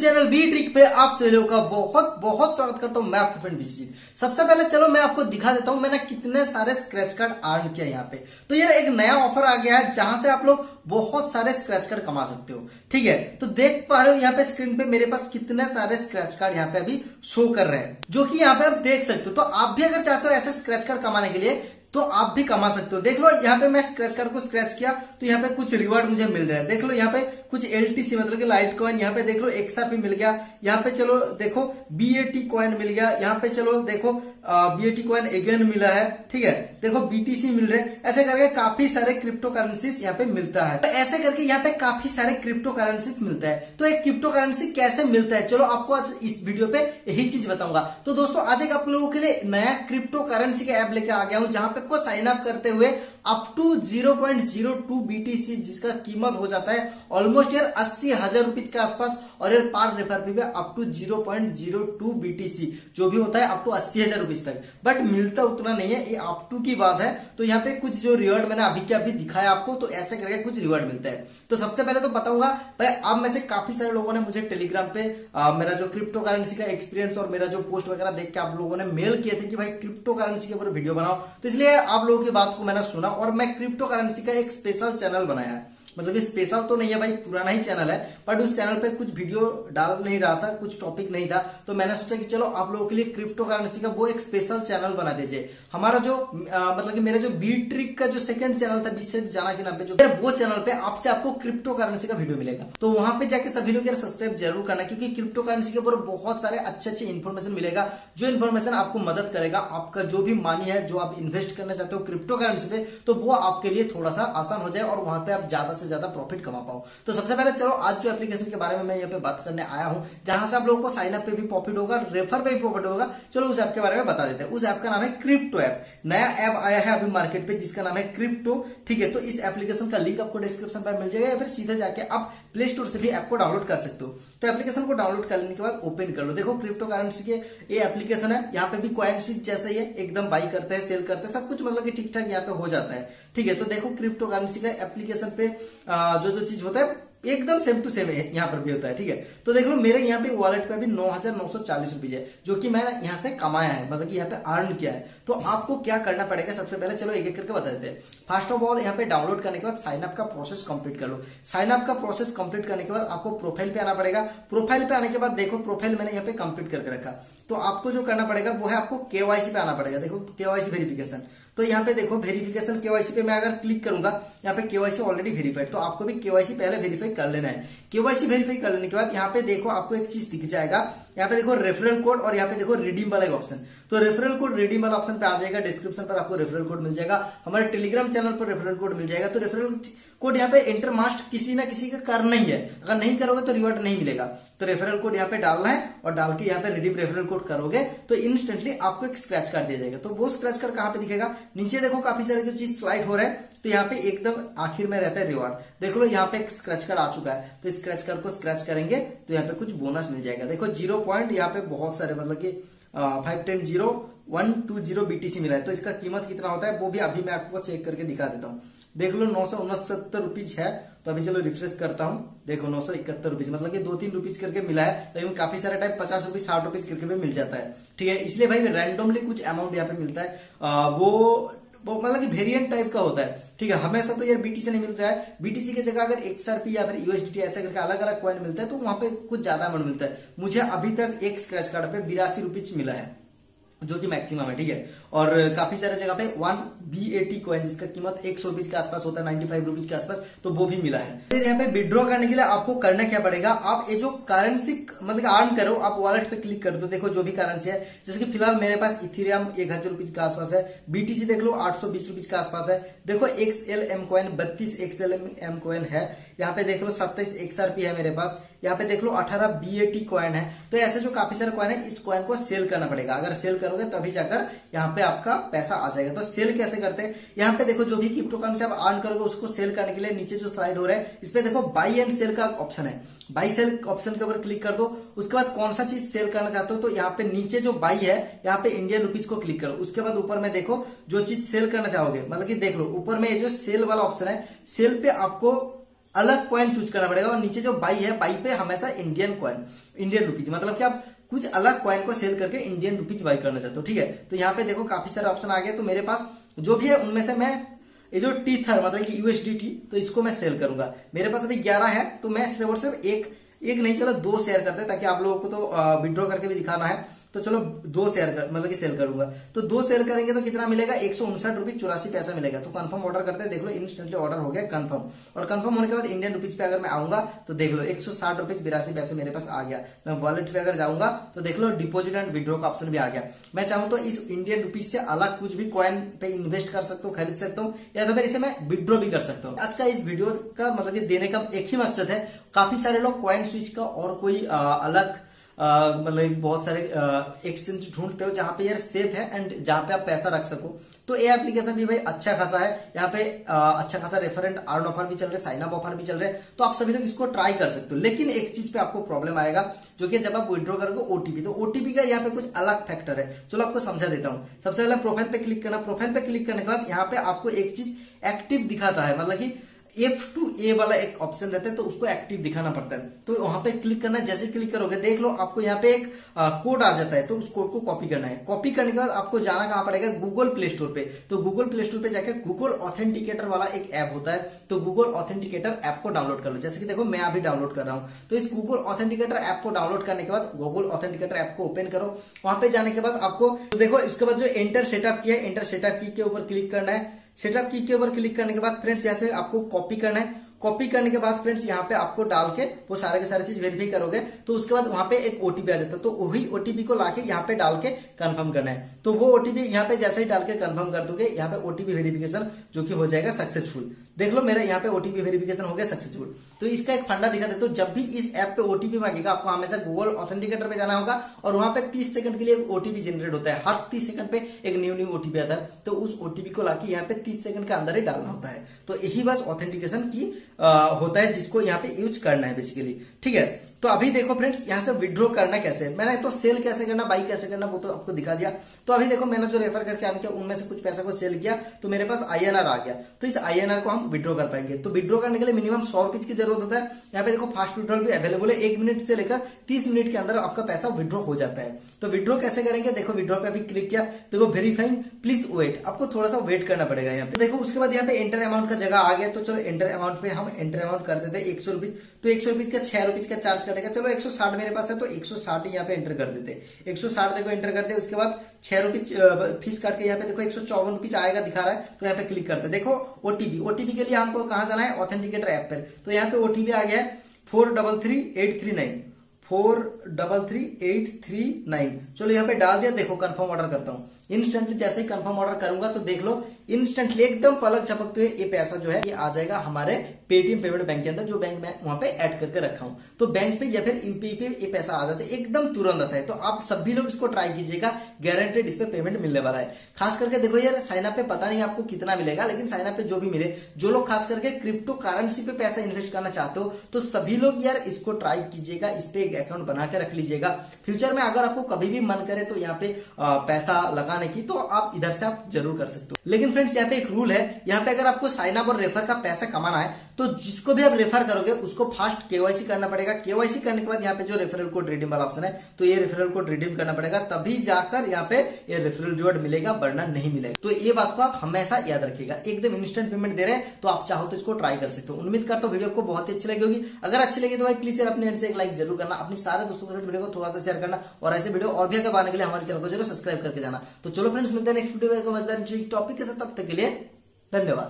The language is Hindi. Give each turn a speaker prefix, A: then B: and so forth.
A: चैनल वी ट्रिक पे आप सभी लोगों का बहुत बहुत स्वागत करता हूँ। मैं आपके फ्रेंड विश्वजीत सबसे पहले चलो मैं आपको दिखा देता हूँ मैंने कितने सारे स्क्रैच कार्ड अर्न किया यहाँ पे। तो ये एक नया ऑफ़र आ गया है जहाँ से आप लोग बहुत सारे स्क्रैच कार्ड कमा सकते हो। ठीक है? तो देख पा रहे हो यहाँ पे स्क्रीन पे मेरे पास कितने सारे स्क्रैच कार्ड यहाँ पे अभी शो कर रहे हैं। जो की यहाँ पे आप देख सकते हो। तो आप भी अगर चाहते हो ऐसे स्क्रैच कार्ड कमाने के लिए तो आप भी कमा सकते हो। देख लो, यहाँ पे मैं स्क्रैच कार्ड को स्क्रैच किया तो यहाँ पे कुछ रिवॉर्ड मुझे मिल रहा है। देख लो, यहाँ पे कुछ एलटीसी मतलब कि लाइट कॉइन यहाँ पे देख लो एक्सआरपी मिल गया। यहाँ पे चलो, देखो बीएटी कॉइन मिल गया। यहाँ पे चलो, देखो बी बीएटी कॉइन अगेन मिला है, ठीक है? देखो बीटीसी मिल रहे ऐसे करके काफ़ी सारे क्रिप्टो करेंसीज यहाँ पे मिलता है। तो ऐसे करके यहाँ पे काफ़ी सारे क्रिप्टो करेंसीज मिलता है। तो एक क्रिप्टो करेंसी कैसे मिलता है? चलो, आपको आज इस वीडियो पे यही चीज़ बताऊँगा। तो दोस्तों, आज एक आप लोगों के लिए नया क्रिप्टो करेंसी का ऐप लेके आ गया हूँ, जहाँ पे आपको साइन अप करते हुए अप टू 0.02 बीटीसी जिसका कीमत हो जाता है ऑलमोस्ट यार अस्सी हज़ार रुपीज़ के आसपास और यार पार रेफर भी अप टू 0.02 बीटीसी जो भी होता है अप टू अस्सी हज़ार रुपीज़ तक। बट मिलता उतना नहीं है ये अप टू की बात है। तो यहाँ पे कुछ जो रिवॉर्ड मैंने अभी के अभी दिखाया आपको तो ऐसे करके कुछ रिवॉर्ड मिलता है। तो सबसे पहले तो बताऊँगा भाई अब में से काफ़ी सारे लोगों ने मुझे टेलीग्राम पे आ, मेरा जो क्रिप्टो करेंसी का एक्सपीरियंस और मेरा जो पोस्ट वगैरह देख के आप लोगों ने मेल किए थे कि भाई क्रिप्टो करेंसी के ऊपर वीडियो बनाओ। तो इसलिए आप लोगों की बात को मैंने सुना और मैं क्रिप्टो करेंसी का एक स्पेशल चैनल बनाया है। मतलब कि स्पेशल तो नहीं है भाई पुराना ही चैनल है बट उस चैनल पे कुछ वीडियो डाल नहीं रहा था कुछ टॉपिक नहीं था तो मैंने सोचा कि चलो आप लोगों के लिए क्रिप्टो करेंसी का वो एक स्पेशल चैनल बना दीजिए। हमारा जो आ, मतलब कि मेरा जो बी ट्रिक का जो सेकंड चैनल था विश्व जाना के नाम पे जो वो चैनल पे आपसे आपको क्रिप्टो करेंसी का वीडियो मिलेगा। तो वहाँ पे जाके सभी लोग सब्सक्राइब ज़रूर करना क्योंकि क्रिप्टो करेंसी के ऊपर बहुत सारे अच्छे अच्छे इन्फॉर्मेशन मिलेगा जो इन्फॉर्मेशन आपको मदद करेगा आपका जो भी मानी है जो आप इन्वेस्ट करना चाहते हो क्रिप्टो करेंसी पे तो वो आपके लिए थोड़ा सा आसान हो जाए और वहाँ पे आप ज़्यादा से ज़्यादा प्रॉफिट कमा पाओ तो सबसे पहले चलो, आज जो एप्लीकेशन के बारे में मैं यहाँ पे बात करने आया हूँ, जहाँ से आप लोगों को साइन अप पे भी प्रॉफिट होगा रेफर पे भी प्रॉफिट होगा। चलो, उस ऐप के बारे में बता देते हैं। उस ऐप का नाम है क्रिप्टो ऐप नया ऐप आया है अभी मार्केट पे, जिसका नाम है क्रिप्टो ठीक है तो इस एप्लीकेशन का लिंक आपको डिस्क्रिप्शन पर मिल जाएगा, या फिर सीधे जाके आप प्ले स्टोर से भी ऐप को डाउनलोड कर सकते हो। तो एप्लीकेशन को डाउनलोड करने के बाद ओपन कर लो। देखो क्रिप्टो करेंसी के ये एप्लीकेशन है, यहाँ पे भी क्वाइन स्विच जैसे ही है, एकदम बाई करते हैं सेल करते हैं, सब कुछ मतलब कि ठीक ठाक यहाँ पे हो जाता है। ठीक है तो देखो क्रिप्टो करेंसी का एप्लीकेशन पे जो जो चीज़ होता है, एकदम सेम टू सेम यहाँ पर भी होता है, ठीक है? तो देख लो, मेरे यहाँ पे वॉलेट पे भी नौ हज़ार है, जो कि मैंने यहाँ से कमाया है मतलब कि यहाँ पे अर्न किया है। तो आपको क्या करना पड़ेगा, सबसे पहले चलो एक एक करके बता देते हैं। फ़र्स्ट ऑफ़ ऑल यहाँ पे डाउनलोड करने के बाद साइन अप का प्रोसेस कंप्लीट कर लो। साइन अप का प्रोसेस कंप्लीट करने के बाद आपको प्रोफ़ाइल पे आना पड़ेगा। प्रोफ़ाइल पे आने के बाद देखो प्रोफ़ाइल मैंने यहाँ पे कंप्लीट करके रखा। तो आपको जो करना पड़ेगा, वो है आपको केवाईसी पे आना पड़ेगा। देखो केवाईसी वेरिफिकेशन तो यहाँ पे देखो वेरिफिकेशन केवाईसी पे मैं अगर क्लिक करूँगा, यहाँ पे केवाईसी ऑलरेडी वेरीफाइड तो आपको भी केवाईसी पहले वेरीफाई कर लेना है। केवाईसी वेरीफाई कर लेने के बाद यहाँ पे देखो आपको एक चीज़ दिख जाएगा यहाँ पे देखो रेफरल कोड और यहाँ पे देखो रिडीम वाला ऑप्शन तो रेफरल कोड रिडीम वाला ऑप्शन पे आ जाएगा डिस्क्रिप्शन पर आपको रेफरल कोड मिल जाएगा, हमारे टेलीग्राम चैनल पर रेफरल कोड मिल जाएगा। तो रेफरल कोड यहाँ पे एंटर मास्ट किसी ना किसी का करना ही है। अगर नहीं करोगे तो रिवॉर्ड नहीं मिलेगा। तो रेफरल कोड यहाँ पे डालना है और डाल के यहाँ पे रिडीम रेफरल कोड करोगे तो इंस्टेंटली आपको एक स्क्रैच कार्ड दिया जाएगा। तो वो स्क्रैच कार्ड कहाँ पे दिखेगा? नीचे देखो काफ़ी सारे जो चीज़ स्लाइड हो रहे हैं तो यहाँ पे एकदम आखिर में रहता है रिवॉर्ड देख लो, यहाँ पे स्क्रैच कार्ड आ चुका है। तो स्क्रैच कार्ड को स्क्रैच करेंगे तो यहाँ पे कुछ बोनस मिल जाएगा। देखो ज़ीरो पॉइंट यहाँ पे बहुत सारे मतलब की five ten zero one two zero BTC मिला है। तो इसका कीमत कितना होता है वो भी अभी मैं आपको चेक करके दिखा देता हूँ। देख लो नौ सौ उनसत्तर रुपीज़ है। तो अभी चलो रिफ्रेश करता हूँ। देखो नौ सौ इकहत्तर रुपीज़ मतलब कि दो तीन रुपीज़ करके मिला है लेकिन काफ़ी सारे टाइम पचास रुपीज़ साठ रुपीज़ करके भी मिल जाता है। ठीक है इसलिए भाई रैंडमली कुछ अमाउंट यहाँ पे मिलता है। आ, वो वो मतलब कि वेरिएंट टाइप का होता है। ठीक है, हमेशा तो यार बीटीसी नहीं मिलता है। बीटीसी की जगह अगर एक्सआरपी या फिर यूएसडीटी ऐसे करके अलग अलग कॉइन मिलता है तो वहाँ पे कुछ ज़्यादा अमाउंट मिलता है। मुझे अभी तक एक स्क्रैच कार्ड पे बिरासी रुपीज़ मिला है। जो कि मैक्सिमम है, ठीक है? और काफ़ी सारे जगह पे वन बी एटी कॉइन जिसका कीमत एक सौ के आसपास होता है नाइन्टी फाइव रुपीज़ के आसपास तो वो भी मिला है। फिर यहाँ पे विड्रॉ करने के लिए आपको करना क्या पड़ेगा? आप ये जो करेंसी मतलब अर्न करो, आप वॉलेट पे क्लिक कर दो, देखो जो भी करेंसी है। जैसे कि फ़िलहाल मेरे पास इथीरियम एक हज़ार रुपीज़ के आसपास है बीटीसी देख लो, आठ सौ बीस रुपीज़ के आसपास है। देखो एक्स एल एम कॉइन बत्तीस एक्स एल एम कॉइन है। यहाँ पे देख लो, सत्ताईस एक्सआरपी है मेरे पास। यहाँ पे देख लो, अठारह बी ए कॉइन है। तो ऐसे जो काफ़ी सारे कॉइन है, इस कॉइन को सेल करना पड़ेगा। अगर सेल करोगे तभी जाकर यहाँ पे आपका पैसा आ जाएगा। तो सेल कैसे करते हैं? यहाँ पे देखो जो भी क्रिप्टो करेंसी आप अर्न करोगे, उसको सेल करने के लिए नीचे जो स्लाइड हो रहा है, इस पे देखो बाई एंड सेल का ऑप्शन है। बाई सेल ऑप्शन के ऊपर क्लिक कर दो। उसके बाद कौन सा चीज़ सेल करना चाहते हो तो यहाँ पे नीचे जो बाई है, यहाँ पे इंडियन रुपीज़ को क्लिक करो। उसके बाद ऊपर में देखो जो चीज़ सेल करना चाहोगे मतलब कि देख लो, ऊपर में ये जो सेल वाला ऑप्शन है सेल पे आपको अलग कॉइन चूज़ करना पड़ेगा और नीचे जो बाई है बाई पे हमेशा इंडियन कॉइन इंडियन रुपीज़ मतलब कि आप कुछ अलग कॉइन को सेल करके इंडियन रुपीज़ बाई करना चाहते हो, ठीक है? तो यहाँ पे देखो काफ़ी सारे ऑप्शन आ गए तो मेरे पास जो भी है उनमें से मैं ये जो टी थर मतलब कि यूएसडी तो इसको मैं सेल करूँगा। मेरे पास अभी ग्यारह है तो मैं सिर्फ़ और सिर्फ़ एक एक नहीं, चलो दो शेयर करते ताकि आप लोगों को तो विड्रॉ करके भी दिखाना है। तो चलो दो शेयर कर मतलब कि सेल करूँगा। तो दो सेल करेंगे तो कितना मिलेगा? एक सौ उनसठ रुपये चौरासी पैसा मिलेगा। तो कंफर्म ऑर्डर करते हैं, देख लो इंस्टेंटली ऑर्डर हो गया कंफर्म और कंफर्म होने के बाद इंडियन रुपीज़ पे अगर मैं आऊँगा तो देख लो, एक सौ साठ रुपये बिरासी पैसे मेरे पास आ गया। मैं वॉलेट पे अगर जाऊँगा तो देख लो डिपोजिट एंड विड्रॉ का ऑप्शन भी आ गया। मैं चाहूँ तो इस इंडियन रुपीज़ से अलग कुछ भी कॉइन पे इन्वेस्ट कर सकता हूँ, खरीद सकता हूँ, या तो फिर इसे मैं विड्रॉ भी कर सकता हूँ। आज का इस वीडियो का मतलब देने का एक ही मकसद है, काफ़ी सारे लोग कॉइन स्विच का और कोई अलग मतलब बहुत सारे एक्सचेंज ढूंढते हो जहाँ पे यार सेफ़ है एंड जहाँ पे आप पैसा रख सको। तो ये एप्लीकेशन भी भाई अच्छा खासा है। यहाँ पे अच्छा खासा रेफरेंट अर्न ऑफ़र भी चल रहे साइन अप ऑफ़र भी चल रहे। तो आप सभी लोग इसको ट्राई कर सकते हो। लेकिन एक चीज़ पे आपको प्रॉब्लम आएगा, जो कि जब आप विड्रॉ करोगे ओटीपी तो ओटीपी का यहाँ पे कुछ अलग फैक्टर है। चलो आपको समझा देता हूँ। सबसे पहले प्रोफ़ाइल पे क्लिक करना। प्रोफ़ाइल पे क्लिक करने के बाद यहाँ पे आपको एक चीज़ एक्टिव दिखाता है। मतलब की एफ़ टू ए वाला एक ऑप्शन रहता है तो उसको एक्टिव दिखाना पड़ता है। तो वहाँ पे क्लिक करना है जैसे क्लिक करोगे, देख लो, आपको यहाँ पे एक कोड आ जाता है तो उस कोड को कॉपी करना है। कॉपी करने के बाद आपको जाना कहाँ पड़ेगा? गूगल प्ले स्टोर पे। तो गूगल प्ले स्टोर पे जाकर गूगल ऑथेंटिकेटर वाला एक ऐप होता है तो गूगल ऑथेंटिकेटर ऐप को डाउनलोड कर लो। जैसे कि देखो, मैं अभी डाउनलोड कर रहा हूँ। तो इस गूगल ऑथेंटिकेटर ऐप को डाउनलोड करने के बाद गूगल ऑथेंटिकेटर ऐप को ओपन करो। वहाँ पे जाने के बाद आपको तो देखो, इसके बाद जो एंटर सेटअप किया है एंटर सेटअप की के ऊपर क्लिक करना है। सेटअप की के ऊपर क्लिक करने के बाद फ्रेंड्स यहाँ से आपको कॉपी करना है। कॉपी करने के बाद फ्रेंड्स यहाँ पे आपको डाल के वो सारे के सारे चीज़ वेरीफाई करोगे तो उसके बाद वहाँ पे एक ओटीपी आ जाता है। तो वही ओटीपी को लाके यहाँ पे डाल के कंफर्म करना है। तो वो ओटीपी यहाँ पे जैसे ही डाल के कंफर्म कर दोगे, यहाँ पे ओटीपी वेरिफिकेशन जो कि हो जाएगा सक्सेसफुल देख लो, मेरा यहाँ पे ओटीपी वेरिफिकेशन हो गया सक्सेसफुल तो इसका एक फंडा दिखा देते तो जब भी इस ऐप पे ओटीपी मांगेगा, आपको हमेशा गूगल ऑथेंटिकेटर पे जाना होगा और वहाँ पे 30 सेकंड के लिए ओटीपी जनरेट होता है। हर 30 सेकंड पे एक न्यू न्यू ओटीपी आता है। तो उस ओटीपी को लाके यहाँ पे 30 सेकंड के अंदर ही डालना होता है। तो यही बस ऑथेंटिकेशन की होता है जिसको यहाँ पे यूज़ करना है बेसिकली ठीक है? तो अभी देखो फ्रेंड्स यहाँ से विड्रॉ करना कैसे? मैंने तो सेल कैसे करना बाई कैसे करना, वो तो आपको दिखा दिया। तो अभी देखो, मैंने जो रेफर करके आन किया, उनमें से कुछ पैसा को सेल किया तो मेरे पास आईएनआर आ गया। तो इस आईएनआर को हम विड्रॉ कर पाएँगे। तो विड्रॉ करने के लिए मिनिमम सौ रुपीज़ की ज़रूरत होता है। यहाँ पे देखो फास्ट विड्रॉल भी अवेलेबल है। एक मिनट से लेकर तीस मिनट के अंदर आपका पैसा विड्रॉ हो जाता है। तो विड्रॉ कैसे करेंगे? देखो विड्रॉ पे अभी क्लिक किया। देखो वेरीफाइंग प्लीज़ वेट आपको थोड़ा सा वेट करना पड़ेगा यहाँ पे। देखो, उसके बाद यहाँ पे एंटर अमाउंट का जगह आ गया। तो चलो एंटर अमाउंट पे हम एंटर अमाउंट कर देते हैं एक सौ तो एक सौ का छह रुपीज़ का चार्ज कटेगा चलो, एक सौ साठ मेरे पास है तो एक सौ साठ यहाँ पे एंटर कर देते। एक सौ साठ देखो एंटर कर दे उसके बाद छह रुपीज़ फ़ीस काट के यहाँ पे देखो एक सौ आएगा, दिखा रहा है तो यहाँ पे क्लिक करते देखो ओटीपी ओटीपी के लिए हमको कहा जाना है? ऑथेंटिकेटर ऐप पर। तो यहाँ पे ओटीपी आ गया है four double three eight three nine four double three eight three nine चलो, यहाँ पे डाल दिया, देखो कंफर्म ऑर्डर करता हूँ। इंस्टेंटली जैसे ही कंफर्म ऑर्डर करूँगा तो देख लो इंस्टेंटली एकदम पलक झपकते हुए ये पैसा जो है, ये आ जाएगा हमारे पेटीएम पेमेंट बैंक के अंदर, जो बैंक मैं वहाँ पे ऐड करके रखा हूँ। तो बैंक पे या फिर यूपीआई पे ये पैसा आ जाता है, एकदम तुरंत आता है। तो आप सभी लोग इसको ट्राई कीजिएगा गारंटेड इस पे पेमेंट मिलने वाला है। खास करके देखो यार साइन अप पे पता नहीं आपको कितना मिलेगा, लेकिन साइन अप पे जो भी मिले, जो लोग खास करके क्रिप्टो करेंसी पे पैसा इन्वेस्ट करना चाहते हो तो सभी लोग यार इसको ट्राई कीजिएगा, इस पे एक अकाउंट बना के रख लीजिएगा। फ्यूचर में अगर आपको कभी भी मन करे तो यहाँ पे पैसा लगाने की तो आप इधर से आप ज़रूर कर सकते हो। लेकिन फ्रेंड्स, यहाँ पे एक रूल है, यहाँ पे अगर आपको साइन अप और रेफर का पैसा कमाना है तो जिसको भी आप रेफर करोगे, उसको फास्ट केवाईसी करना पड़ेगा। केवाईसी करने के बाद यहाँ पे जो रेफरल कोड रिडीम वाला ऑप्शन है तो ये रेफरल कोड रिडीम करना पड़ेगा। तभी जाकर यहाँ पे ये रेफरल रिवॉर्ड मिलेगा, वरना नहीं मिलेगा। तो ये बात को आप हमेशा याद रखिएगा। एकदम इंस्टेंट पेमेंट दे रहे हैं तो आप चाहो तो इसको ट्राई कर सकते हो। उम्मीद करता हूँ वीडियो को बहुत ही अच्छी लगी होगी। अगर अच्छी लगी तो भाई प्लीज़ अपने एंड से एक लाइक ज़रूर करना। अपने सारे दोस्तों के साथ वीडियो को थोड़ा सा शेयर करना। और ऐसे वीडियो और भी आगे आने के लिए हमारे चैनल को ज़रूर सब्सक्राइब करके जाना। तो चलो फ्रेंड्स मिलते हैं नेक्स्ट वीडियो को टॉपिक के साथ। तब तक के लिए धन्यवाद।